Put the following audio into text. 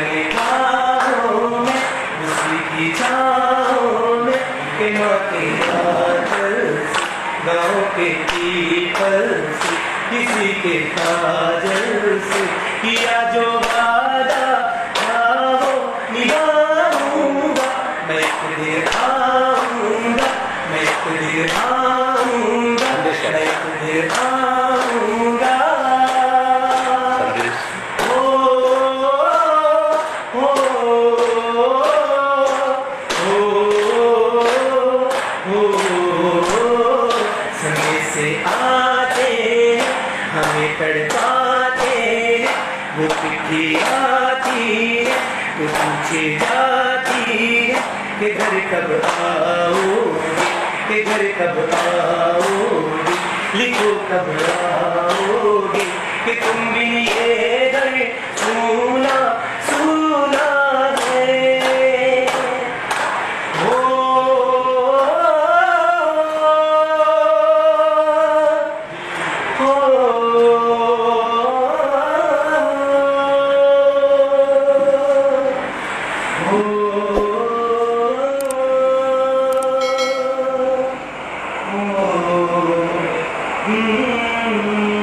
फिर बाहों में उसी की छाओं में के माँ के से गाँव के पीपल से किसी के काजल से किया जो वादा था निभाऊँगा। मैं एक आऊँगा मैं एक आऊँगा मैं एक आऊँगा आते हमें तड़पाते। वो चिट्ठी आती वो पूछे जाती कि घर कब आओगे, कि घर कब आओगे, लिखो कब आओगे कि तुम भी ये Amen.